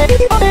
Oh. baby.